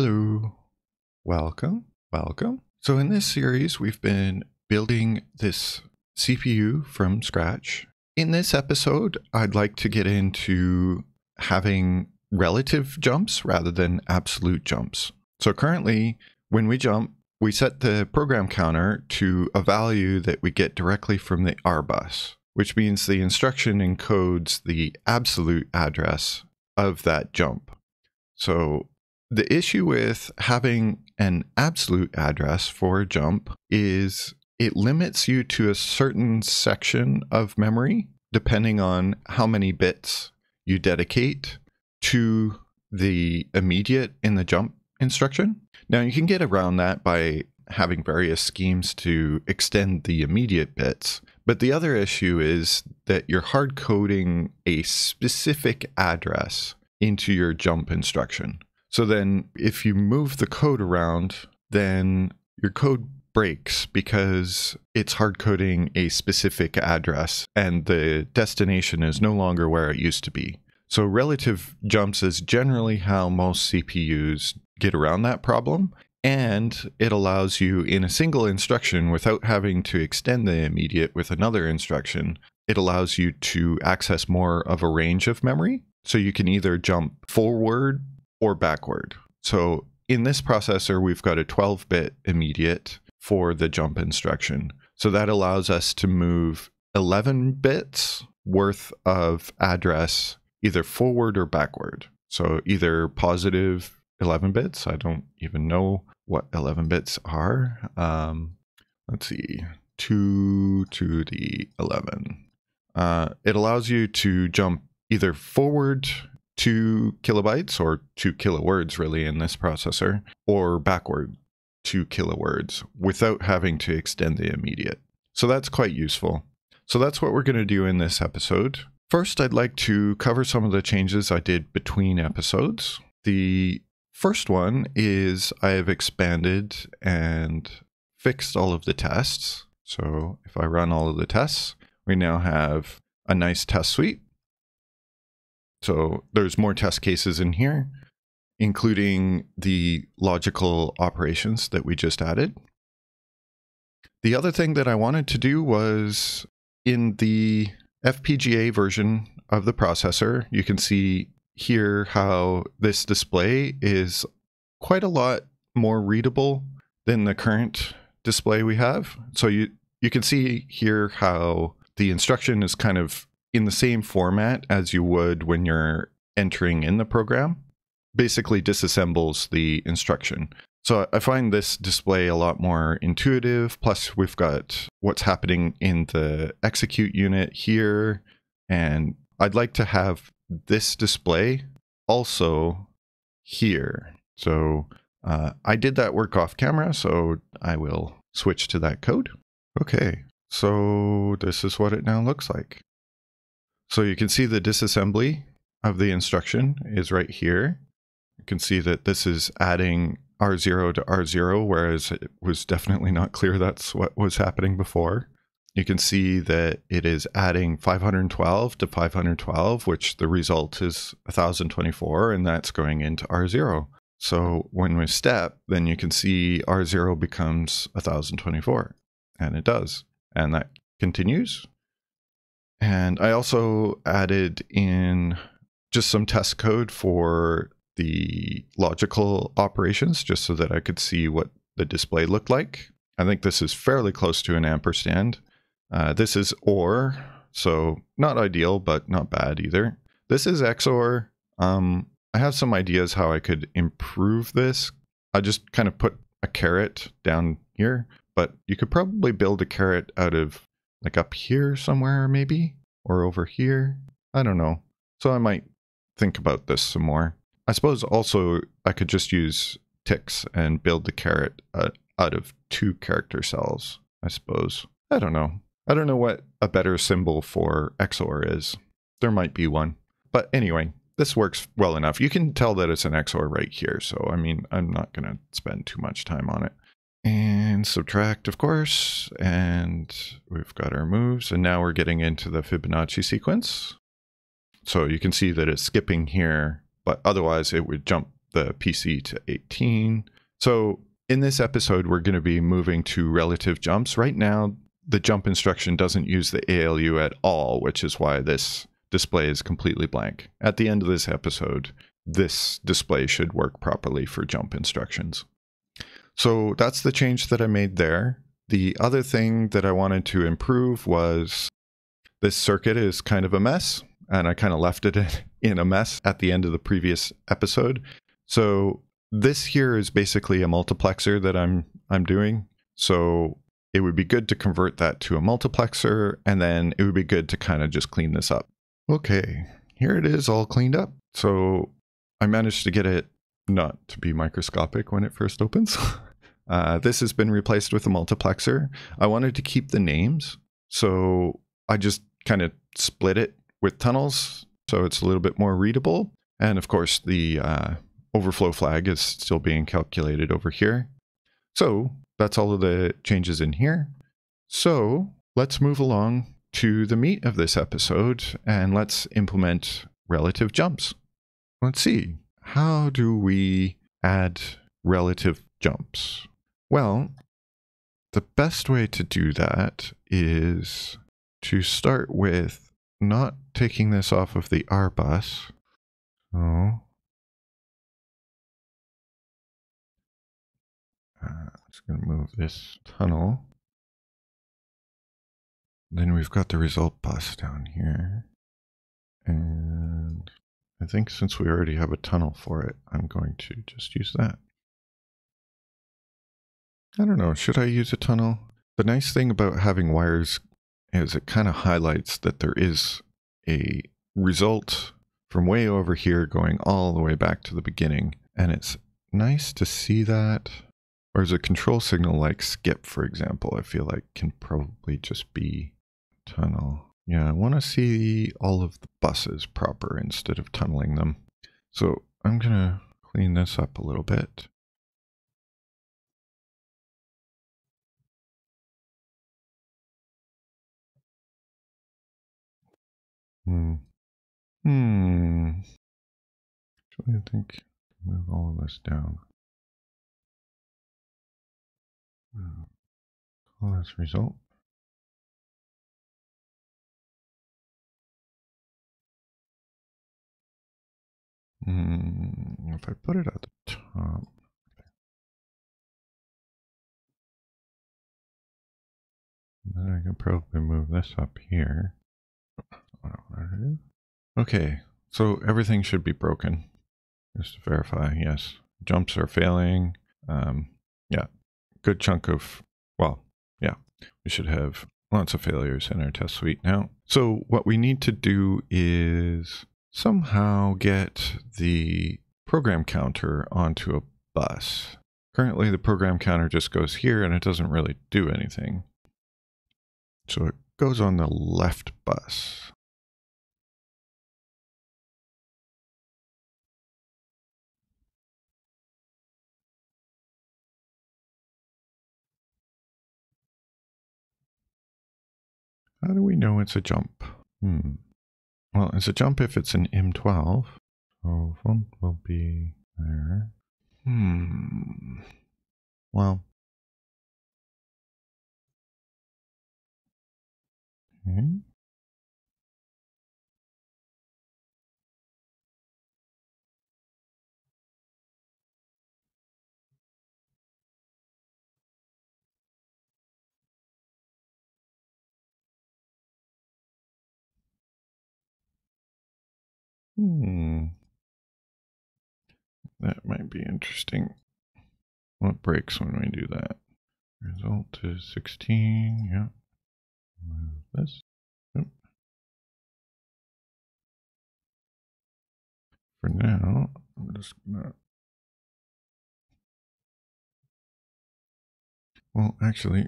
Hello. Welcome. Welcome. So, in this series, we've been building this CPU from scratch. In this episode, I'd like to get into having relative jumps rather than absolute jumps. So, currently, when we jump, we set the program counter to a value that we get directly from the R bus, which means the instruction encodes the absolute address of that jump. So the issue with having an absolute address for a jump is it limits you to a certain section of memory depending on how many bits you dedicate to the immediate in the jump instruction. Now, you can get around that by having various schemes to extend the immediate bits. But the other issue is that you're hard coding a specific address into your jump instruction. So then, if you move the code around, then your code breaks because it's hard coding a specific address and the destination is no longer where it used to be. So, relative jumps is generally how most CPUs get around that problem. And it allows you in a single instruction without having to extend the immediate with another instruction. It allows you to access more of a range of memory. So you can either jump forward or backward. So in this processor, we've got a 12 bit immediate for the jump instruction. So that allows us to move 11 bits worth of address either forward or backward. So either positive 11 bits. I don't even know what 11 bits are. Um, let's see, 2 to the 11. Uh, it allows you to jump either forward two kilobytes or two kilowords, really, in this processor, or backward two kilowords without having to extend the immediate. So that's quite useful. So that's what we're going to do in this episode. First, I'd like to cover some of the changes I did between episodes. The First one is I have expanded and fixed all of the tests. So if I run all of the tests, we now have a nice test suite. So there's more test cases in here, including the logical operations that we just added. The other thing that I wanted to do was in the FPGA version of the processor, you can see here how this display is quite a lot more readable than the current display we have. So you you can see here how the instruction is kind of in the same format as you would when you're entering in the program. Basically disassembles the instruction. So I find this display a lot more intuitive. Plus, we've got what's happening in the execute unit here. And I'd like to have this display also here. So uh, I did that work off camera, so I will switch to that code. Okay, so this is what it now looks like. So you can see the disassembly of the instruction is right here. You can see that this is adding R0 to R0, whereas it was definitely not clear that's what was happening before you can see that it is adding 512 to 512, which the result is 1024, and that's going into R0. So when we step, then you can see R0 becomes 1024, and it does. And that continues. And I also added in just some test code for the logical operations, just so that I could see what the display looked like. I think this is fairly close to an ampersand. Uh, this is OR, so not ideal, but not bad either. This is XOR. Um, I have some ideas how I could improve this. I just kind of put a caret down here, but you could probably build a caret out of like up here somewhere, maybe, or over here. I don't know. So I might think about this some more. I suppose also I could just use ticks and build the caret uh, out of two character cells, I suppose. I don't know. I don't know what a better symbol for XOR is. There might be one. But anyway, this works well enough. You can tell that it's an XOR right here. So, I mean, I'm not going to spend too much time on it. And subtract, of course. And we've got our moves. And now we're getting into the Fibonacci sequence. So you can see that it's skipping here, but otherwise it would jump the PC to 18. So in this episode, we're going to be moving to relative jumps. Right now, the jump instruction doesn't use the ALU at all, which is why this display is completely blank. At the end of this episode, this display should work properly for jump instructions. So that's the change that I made there. The other thing that I wanted to improve was this circuit is kind of a mess, and I kind of left it in a mess at the end of the previous episode. So this here is basically a multiplexer that I'm I'm doing. So it would be good to convert that to a multiplexer, and then it would be good to kind of just clean this up. Okay, here it is all cleaned up. So I managed to get it not to be microscopic when it first opens. uh, this has been replaced with a multiplexer. I wanted to keep the names, so I just kind of split it with tunnels so it's a little bit more readable. And of course, the uh, overflow flag is still being calculated over here. So that's all of the changes in here. So let's move along to the meat of this episode and let's implement relative jumps. Let's see, how do we add relative jumps? Well, the best way to do that is to start with not taking this off of the R bus. So uh, just going to move this tunnel. Then we've got the result bus down here. And I think since we already have a tunnel for it, I'm going to just use that. I don't know, should I use a tunnel? The nice thing about having wires is it kind of highlights that there is a result from way over here going all the way back to the beginning. And it's nice to see that. Or Whereas a control signal like skip, for example, I feel like can probably just be tunnel. Yeah, I want to see all of the buses proper instead of tunneling them. So I'm going to clean this up a little bit. Hmm. Hmm. Actually, I think move all of this down. Call this result. Hmm. If I put it at the top. Then I can probably move this up here. Okay, so everything should be broken. Just to verify, yes. Jumps are failing. Um, yeah, good chunk of, well, yeah, we should have lots of failures in our test suite now. So what we need to do is somehow get the program counter onto a bus. Currently the program counter just goes here and it doesn't really do anything. So it goes on the left bus. How do we know it's a jump? Hmm. Well, it's a jump if it's an M12. So one will be there. Hmm. Well. Okay. Hmm. That might be interesting. What breaks when we do that? Result is 16. Yeah. Move this. Yep. For now, I'm just gonna. Well, actually,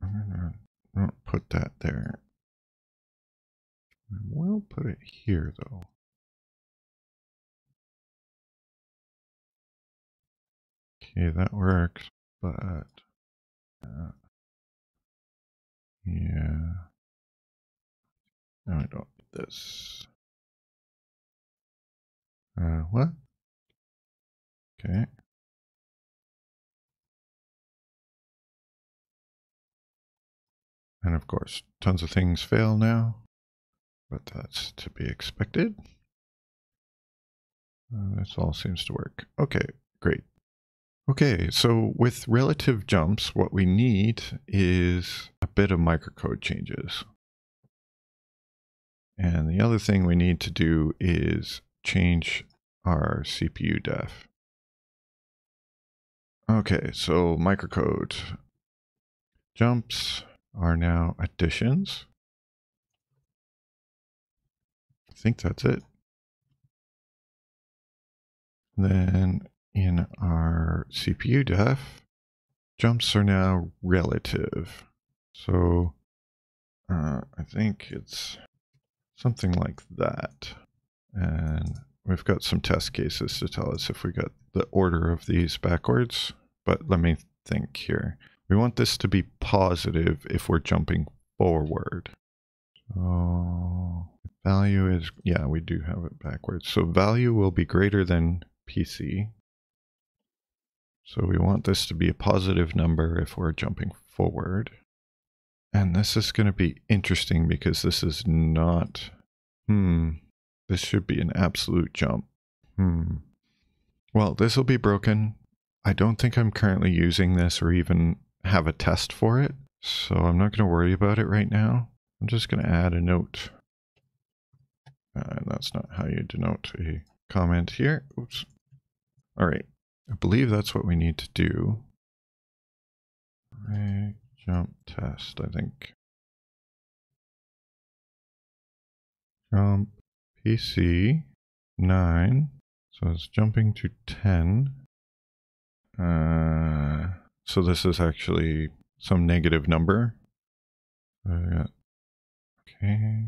I'm gonna not put that there. I will put it here though. Okay, that works, but uh, yeah, no, I don't need this. Uh, what? Okay. And of course, tons of things fail now, but that's to be expected. Uh, this all seems to work. Okay, great. Okay, so with relative jumps, what we need is a bit of microcode changes. And the other thing we need to do is change our CPU def. Okay, so microcode jumps are now additions. I think that's it. Then in our CPU def, jumps are now relative. So uh, I think it's something like that. And we've got some test cases to tell us if we got the order of these backwards. But let me think here. We want this to be positive if we're jumping forward. So value is, yeah, we do have it backwards. So value will be greater than PC. So we want this to be a positive number if we're jumping forward. And this is going to be interesting because this is not, hmm, this should be an absolute jump. Hmm. Well, this will be broken. I don't think I'm currently using this or even have a test for it. So I'm not going to worry about it right now. I'm just going to add a note. Uh, and that's not how you denote a comment here. Oops. All right. I believe that's what we need to do. Jump test, I think. Jump PC 9. So it's jumping to 10. Uh, so this is actually some negative number. Uh, okay.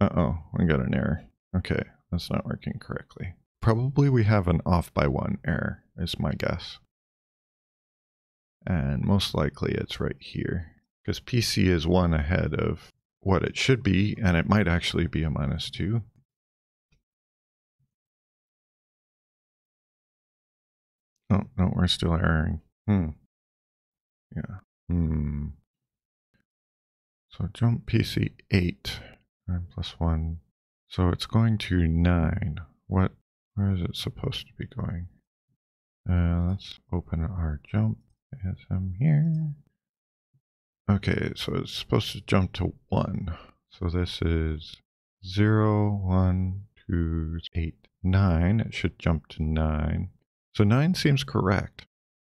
Uh-oh, I got an error. Okay, that's not working correctly. Probably we have an off by one error, is my guess. And most likely it's right here. Because PC is one ahead of what it should be, and it might actually be a minus two. Oh, no, we're still erroring. Hmm. Yeah. Hmm. So jump PC 8. 9 plus 1. So it's going to 9. What where is it supposed to be going? Uh, let's open our jump ASM here. Okay, so it's supposed to jump to 1. So this is 0, 1, 2, 8, 9. It should jump to 9. So 9 seems correct.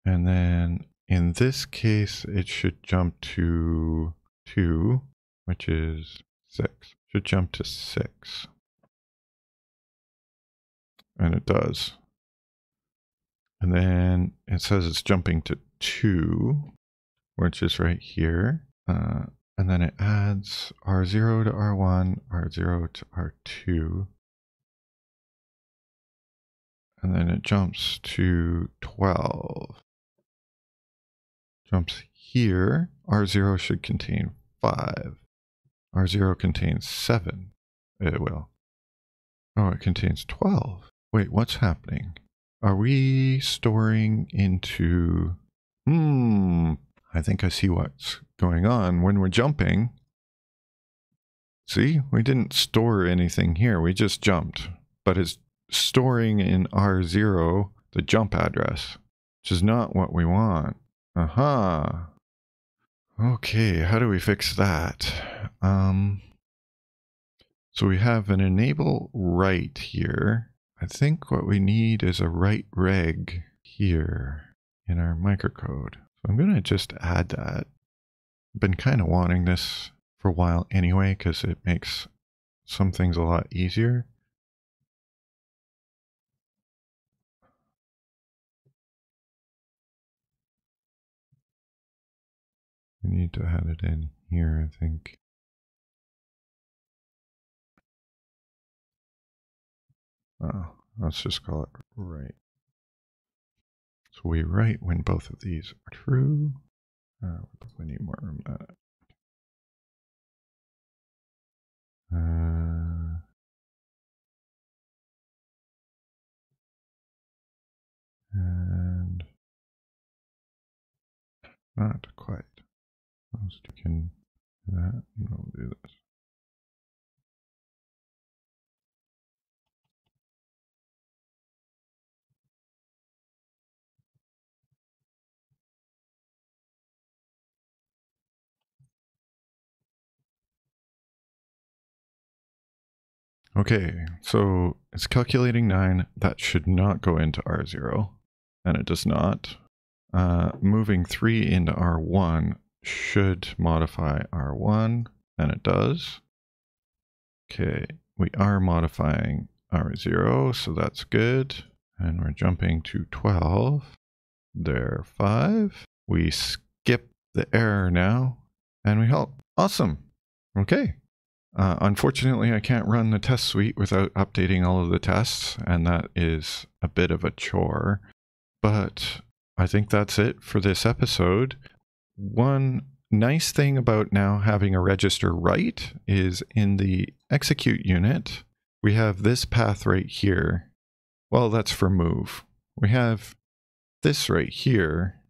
And then in this case, it should jump to 2, which is 6. Should jump to 6 and it does. And then it says it's jumping to 2, which is right here. Uh, and then it adds R0 to R1, R0 to R2. And then it jumps to 12. Jumps here. R0 should contain 5. R0 contains 7. It will. Oh, it contains 12. Wait, what's happening? Are we storing into... Hmm, I think I see what's going on. When we're jumping, see, we didn't store anything here. We just jumped, but it's storing in R0 the jump address, which is not what we want. Aha. Okay, how do we fix that? Um, so we have an enable write here. I think what we need is a write reg here in our microcode. So I'm going to just add that. I've been kind of wanting this for a while anyway because it makes some things a lot easier. We need to add it in here, I think. Oh, let's just call it write. So we write when both of these are true. Uh, we need more room than that. Uh, And not quite. Can do that, and I'll do this. Okay, so it's calculating 9. That should not go into R0, and it does not. Uh, moving 3 into R1 should modify R1, and it does. Okay, we are modifying R0, so that's good. And we're jumping to 12. There, 5. We skip the error now, and we help. Awesome. Okay. Uh, unfortunately, I can't run the test suite without updating all of the tests, and that is a bit of a chore. But I think that's it for this episode. One nice thing about now having a register write is in the execute unit, we have this path right here. Well, that's for move. We have this right here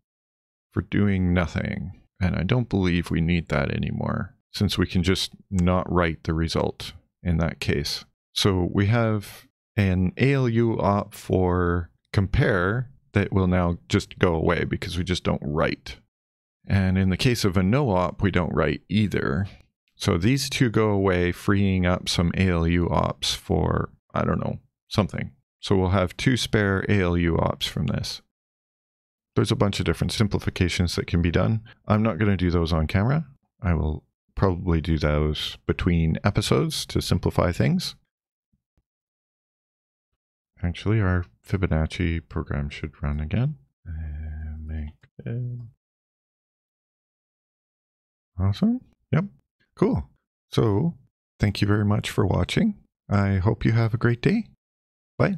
for doing nothing. And I don't believe we need that anymore since we can just not write the result in that case. So we have an ALU op for compare that will now just go away because we just don't write. And in the case of a no op, we don't write either. So these two go away, freeing up some ALU ops for, I don't know, something. So we'll have two spare ALU ops from this. There's a bunch of different simplifications that can be done. I'm not going to do those on camera. I will probably do those between episodes to simplify things. Actually, our Fibonacci program should run again. Uh, it. Awesome. Yep. Cool. So, thank you very much for watching. I hope you have a great day. Bye.